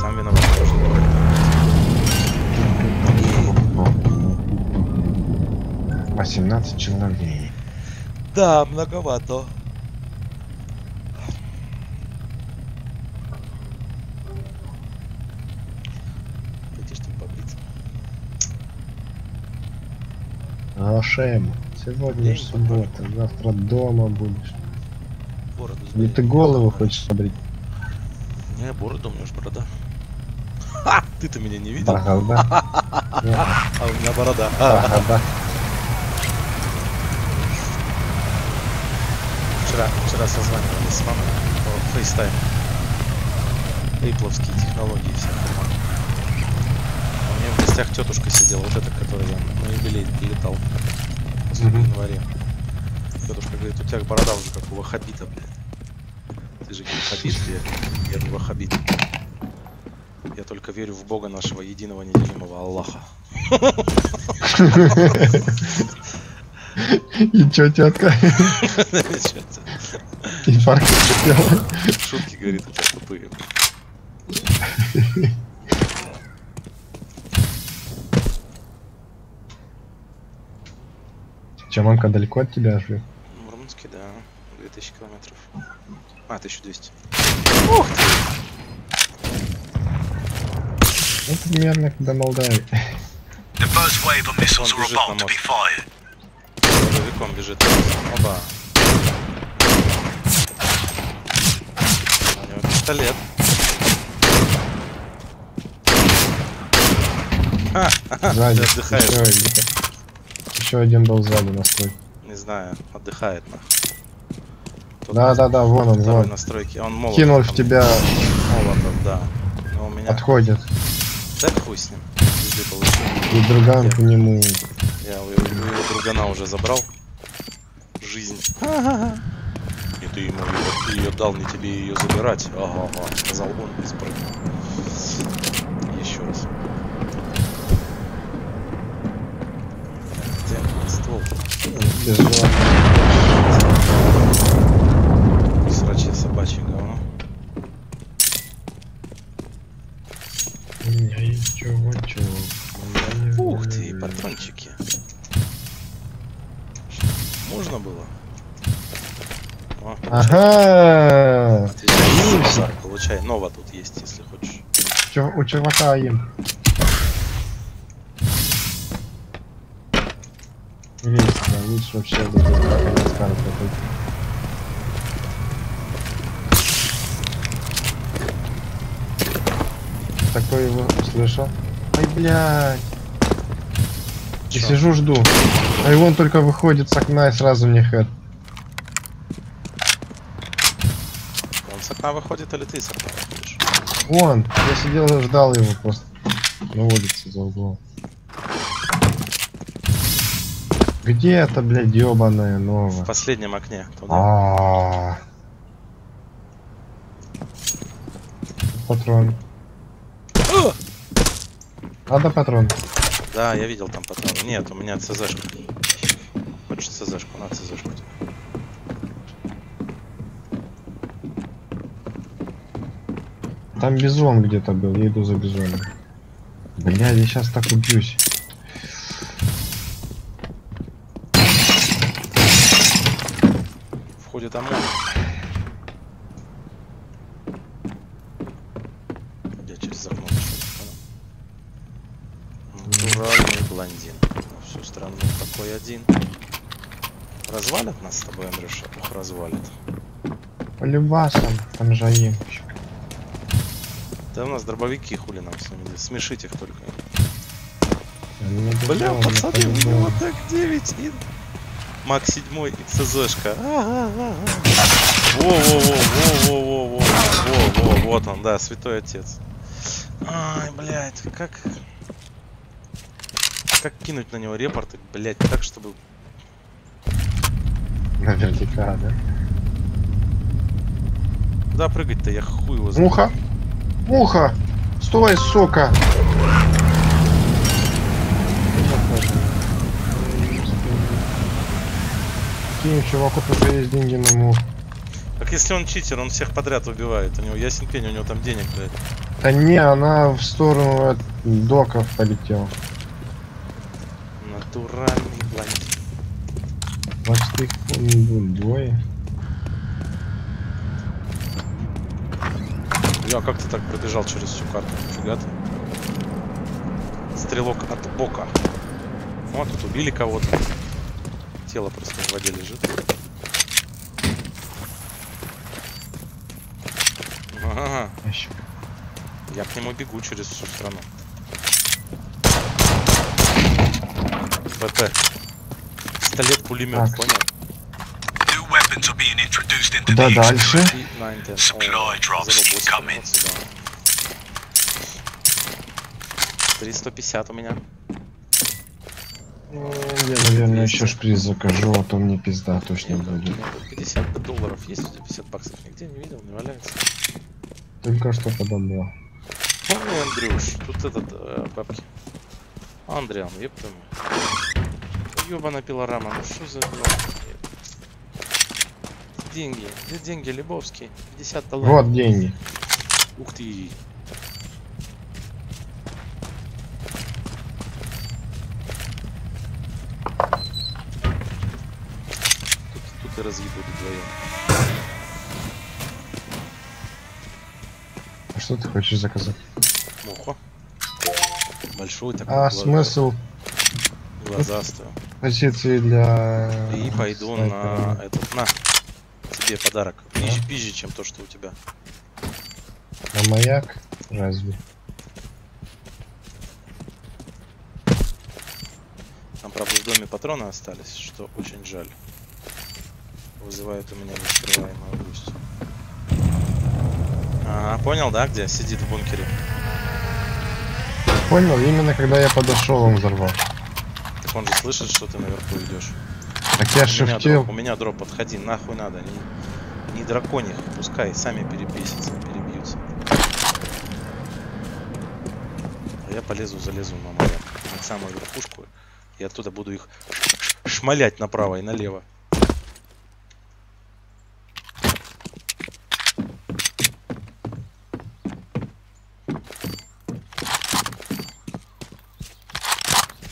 Сам виноват, И 18 человек. Да, многовато. Ашем, сегодня же суббота, завтра дома будешь. Бороду сбрить. ты голову хочешь побрить? Не, бороду меня уж борода. Ты-то меня не видел? Борода. А у меня борода. А, борода. Вчера, вчера созванивались с мамой по FaceTime. Apple овские технологии вся. А у меня в гостях тетушка сидела, вот эта, которая я на юбилей летал в январе. Тетушка говорит, у тебя борода уже как у вахабита, блядь. Ты же не вахабит, я, я не вахабит. Только верю в Бога нашего единого неделимого Аллаха. И чё, тетка? Инфаркт. Шутки, говорит, у тебя тупые. Че, мамка далеко от тебя живет? Мурманский, да. 2000 километров. А, 1200. Ух ты! Ну, примерно до Молдавии. The first wave of missiles are бежит на about to be fired. Грузовиком бежит. Оба. У него пистолет. Ха, Сзади. ты отдыхаешь. Еще, один- еще один был сзади настрой. Не знаю, отдыхает нахуй. Тот Да, да, да, вон он, вон. настройки. Он молот. Кинул в тебя, Молотов, да. Но у меня... отходит. Да хуй с ним. Пизды получил. И друган к нему. Я у, его- его другана уже забрал. Жизнь. И ты ему ее, ты ее дал, не тебе ее забирать. Ага, ага, сказал он и спрыгнул. Еще раз. Где ствол? Без желания. О, Ага! Отвечай, Сар, получай. Нова тут есть, если хочешь. Чё- у чувака им. Да, видишь, вообще карты. тут. Такой его услышал. Ай, блядь. И сижу, жду. А и он только выходит с окна и сразу мне хэт. Он с окна выходит или ты с окна выходишь? Вон, я сидел и ждал его просто. На улице за углом. Где это, блядь, ёбаная В нова? последнем окне. Туда. А. Патрон. Надо патрон. Да, я видел там патроны. Нет, у меня ЦЗшка. Хочешь ЦЗшку? На ЦЗшку. тебе. Там бизон где-то был, я иду за бизоном. Блядь, я сейчас так убьюсь. Входит ОМОН. Я через окно? Натуральный блондин. Всю страну такой один. Развалят нас с тобой, Андрюша? Ух, развалят. Полюбасом, там жаим. Да у нас дробовики хули нам с ними. Смешить их только. Бля, пацаны, у него так 9 и... Мак 7 и ЦЗшка. Во-во-во-во-во-во-во-во, вот он, да, святой отец. Ай, блядь, как... Как кинуть на него репорты, блядь, так, чтобы... Наверняка, да? Куда прыгать-то, я хуй его знаю. Муха! Муха! Стой, сука! Кинь чуваку, пока есть деньги на мух. Так если он читер, он всех подряд убивает. У него ясен пень, у него там денег, блядь. Да не, она в сторону доков полетела. Натуральный блондин. Значит, их двое. Я как-то так пробежал через всю карту. Фига ты. Стрелок от бока. Вот тут убили кого-то. Тело просто в воде лежит. Ага, я к нему бегу через всю страну. ПП. Пистолет, пулемет, понял? New weapons are being introduced into Куда the дальше? Exfil. И 9 Supply drops incoming. 350 у меня. Ну, Я, наверное, еще шприц закажу, а то мне пизда точно Нет, будет. у меня тут 50 долларов есть, у тебя 50 баксов нигде не видел, не валяется. Только что подобрал. Помни, Андрюш, тут этот, э, бабки. Андриан, ёб твою. Ёбана пилорама, ну что за? Деньги, где деньги, Лебовский? 50 долларов. Вот деньги. Ух ты. Тут, тут и разъебут вдвоем. А что ты хочешь заказать? Муху. Большой такой. А глаза- смысл Глазастую. позиции для... И пойду снайпера? на этот, на. Тебе подарок. Пизже, пизже, чем то, что у тебя. На маяк? Разве? Там, правда, в доме патроны остались, что очень жаль. Вызывает у меня нескрываемую грусть. Ага, понял, да, где? Сидит в бункере. Понял, именно когда я подошел, он взорвал. Так он же слышит, что ты наверху идешь. Так я у, меня шифтил. дроп, у меня дроп, подходи, нахуй надо. Не, не драконих, пускай сами перебесятся, перебьются. А я полезу, залезу на маяк, на самую верхушку. И оттуда буду их шмалять направо и налево.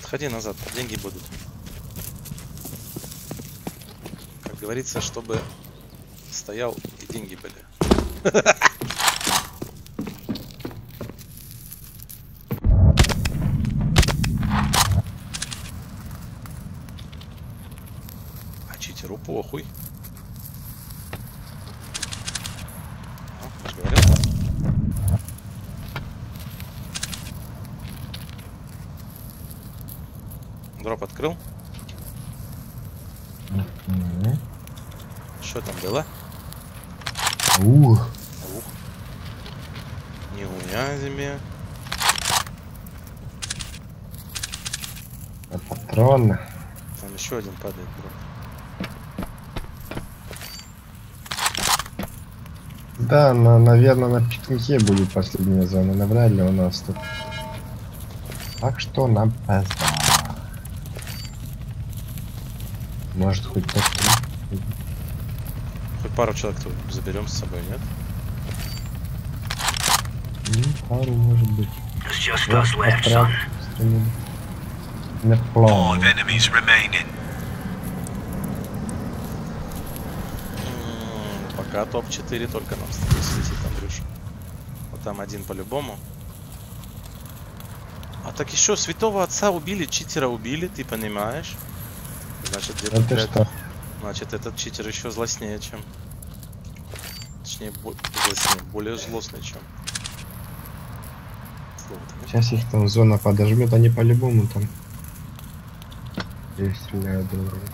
Отходи назад, деньги будут. Как говорится, чтобы стоял и деньги были. А читеру похуй. Дроп открыл. Мгм. Что там было? Ух, Ух. Нихуя себе. а патроны. Там еще один падает, бро. Да, на, наверное, на пикнике будет последняя зона. Навряд ли у нас тут. Так что нам пизда. Может хоть топ-3? Хоть пару человек тут заберем с собой, нет? Ну, пару может быть. Five Неплохо. enemies remaining. Пока топ-4 только нам светит, Андрюша. Вот там один по-любому. А так еще святого отца убили, читера убили, ты понимаешь? Значит, где-то что? Значит, этот читер еще злостнее, чем... Точнее, бо- злостнее, более злостный, чем... Сейчас их там зона подожмет, они по-любому там. И стреляют друг друга.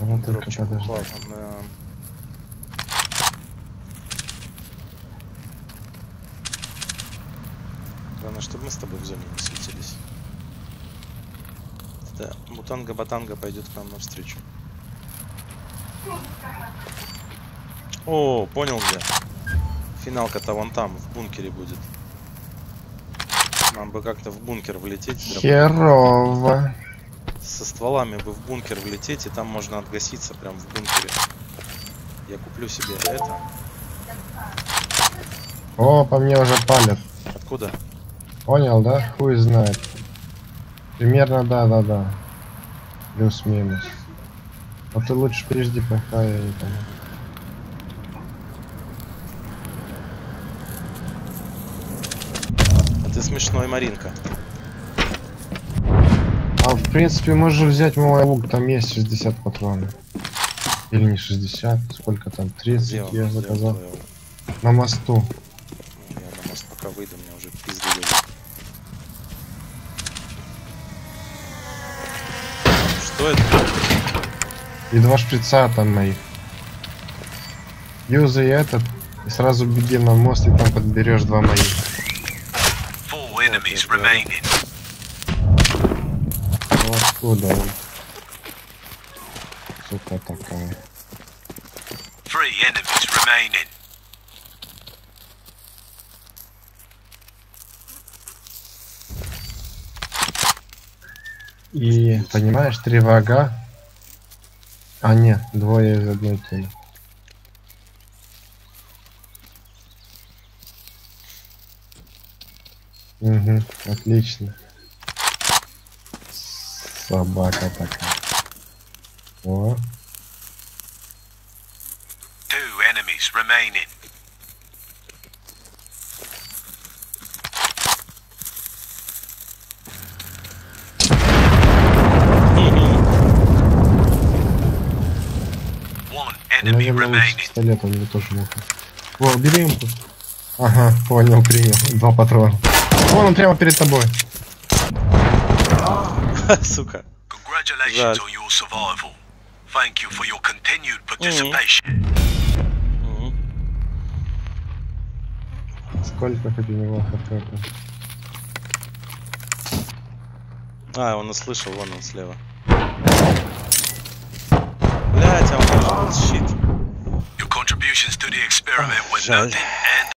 Надо только да. Главное, чтобы мы с тобой в зоне не светились. Да, Мутанга-батанга пойдет к нам навстречу. О, понял где. Финалка-то вон там, в бункере будет. Нам бы как-то в бункер влететь. Херово. со стволами вы в бункер влететь, и там можно отгаситься прям в бункере. Я куплю себе это. О, по мне уже палят. Откуда? Понял, да? Хуй знает. Примерно да, да, да. Плюс-минус. А ты лучше прежде пока я не понял. А ты смешной, Маринка. А в принципе можешь взять мой лук, там есть 60 патронов. Или не 60, сколько там, 30 Где он? я заказал. На мосту. Я на мост пока выйду, мне уже пизды дают. Что это? И два шприца там моих. Юзай этот, и сразу беги на мост, и там подберешь два моих. Ну откуда он? Сука такая. Three enemies remaining. И понимаешь, три врага. А нет, двое из одной темы. Угу, отлично. Собака такая. О, Two enemies remaining. One enemy наверное, лучше remaining. пистолет, у него тоже муха. О, бери импу. Ага, понял, принял. Два патрона. Вон он прямо перед тобой. Сука. Congratulations Жаль. on your survival. Thank you for your continued participation. Сколько хоть у него хп? А, он услышал, вон он слева. Блять, а он нажал щит. Your contributions to the experiment were жаль. noted and